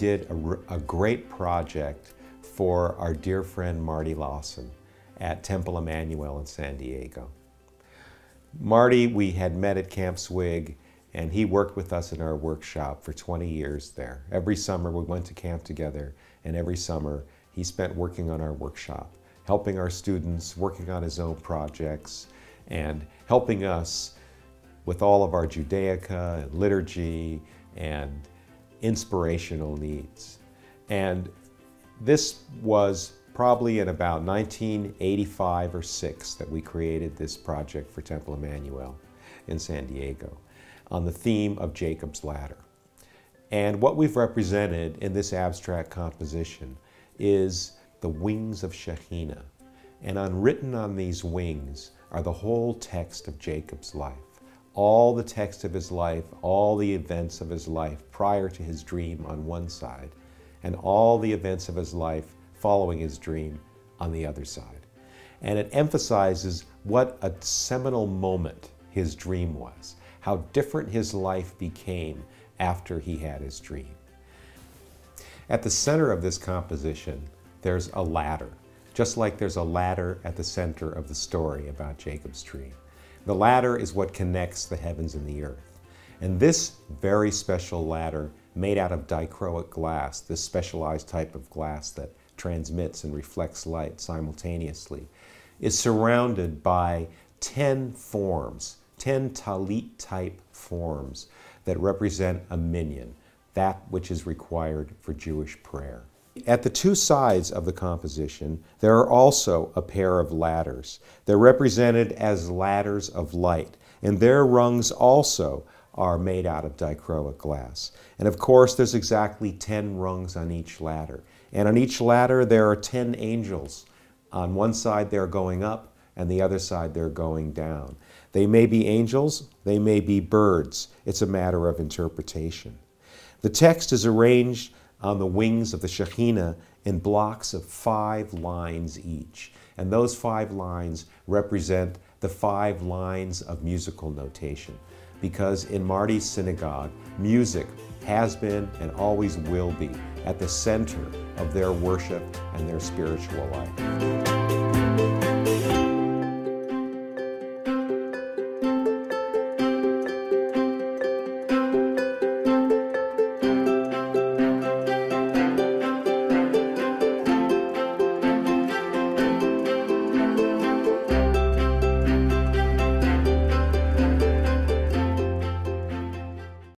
a great project for our dear friend Marty Lawson at Temple Emmanuel in San Diego. Marty, we had met at Camp Swig, and he worked with us in our workshop for 20 years there. Every summer we went to camp together, and every summer he spent working on our workshop, helping our students, working on his own projects, and helping us with all of our Judaica and liturgy and inspirational needs. And this was probably in about 1985 or 6 that we created this project for Temple Emmanuel in San Diego on the theme of Jacob's Ladder. And what we've represented in this abstract composition is the wings of Shekhinah. And unwritten on these wings are the whole text of Jacob's life. All the text of his life, all the events of his life prior to his dream on one side, and all the events of his life following his dream on the other side. And it emphasizes what a seminal moment his dream was, how different his life became after he had his dream. At the center of this composition, there's a ladder, just like there's a ladder at the center of the story about Jacob's tree. The ladder is what connects the heavens and the earth. And this very special ladder, made out of dichroic glass, this specialized type of glass that transmits and reflects light simultaneously, is surrounded by 10 forms, 10 talit type forms that represent a minyan, that which is required for Jewish prayer. At the two sides of the composition, there are also a pair of ladders. They're represented as ladders of light, and their rungs also are made out of dichroic glass. And of course, there's exactly 10 rungs on each ladder. And on each ladder, there are 10 angels. On one side, they're going up, and the other side, they're going down. They may be angels, they may be birds. It's a matter of interpretation. The text is arranged on the wings of the Shekhinah in blocks of five lines each. And those five lines represent the five lines of musical notation. Because in Marty's synagogue, music has been and always will be at the center of their worship and their spiritual life.